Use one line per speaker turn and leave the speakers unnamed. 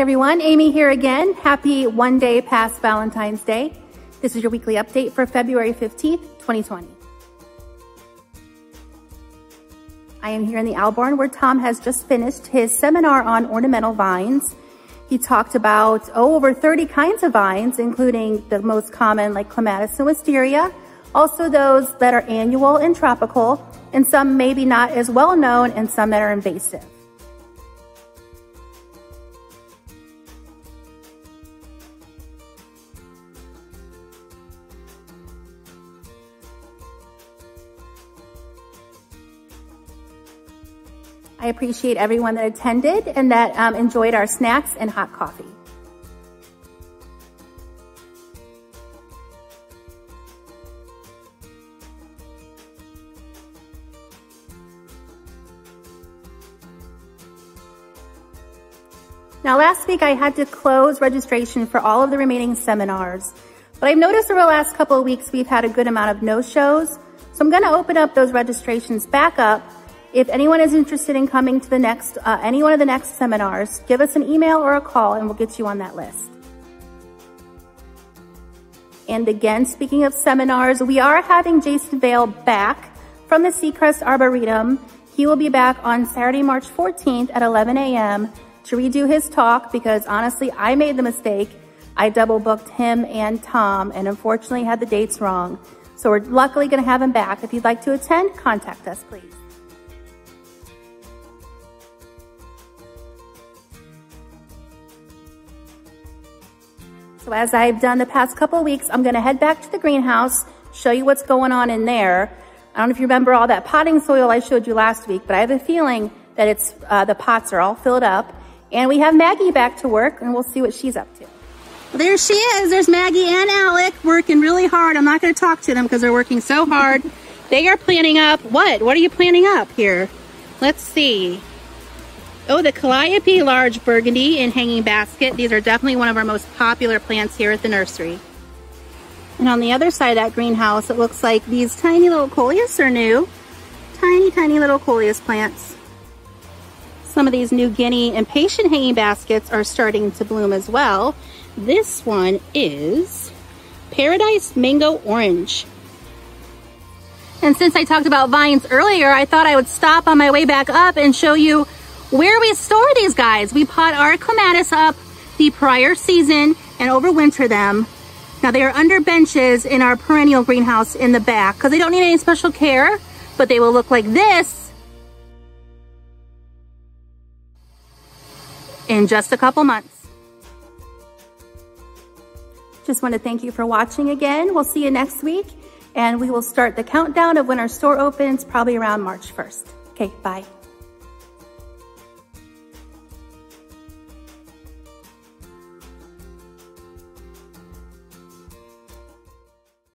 everyone, Amy here again. Happy one day past Valentine's Day. This is your weekly update for February 15th, 2020. I am here in the Albarn where Tom has just finished his seminar on ornamental vines. He talked about oh, over 30 kinds of vines, including the most common like clematis and wisteria, also those that are annual and tropical, and some maybe not as well known and some that are invasive. I appreciate everyone that attended and that um, enjoyed our snacks and hot coffee. Now last week I had to close registration for all of the remaining seminars, but I've noticed over the last couple of weeks we've had a good amount of no-shows, so I'm gonna open up those registrations back up if anyone is interested in coming to the next, uh, any one of the next seminars, give us an email or a call and we'll get you on that list. And again, speaking of seminars, we are having Jason Veil back from the Secrest Arboretum. He will be back on Saturday, March 14th at 11 a.m. to redo his talk because honestly, I made the mistake. I double booked him and Tom and unfortunately had the dates wrong. So we're luckily going to have him back. If you'd like to attend, contact us, please. So as I've done the past couple weeks, I'm gonna head back to the greenhouse, show you what's going on in there. I don't know if you remember all that potting soil I showed you last week, but I have a feeling that it's uh, the pots are all filled up. And we have Maggie back to work, and we'll see what she's up to.
There she is. There's Maggie and Alec working really hard. I'm not going to talk to them because they're working so hard. they are planting up what? What are you planting up here? Let's see. Oh, the Calliope large burgundy in hanging basket. These are definitely one of our most popular plants here at the nursery. And on the other side of that greenhouse, it looks like these tiny little coleus are new. Tiny, tiny little coleus plants. Some of these New Guinea impatiens hanging baskets are starting to bloom as well. This one is Paradise Mango Orange. And since I talked about vines earlier, I thought I would stop on my way back up and show you where we store these guys. We pot our clematis up the prior season and overwinter them. Now they are under benches in our perennial greenhouse in the back because they don't need any special care, but they will look like this in just a couple months. Just want to thank you for watching again. We'll see you next week and we will start the countdown of when our store opens probably around March 1st. Okay, bye.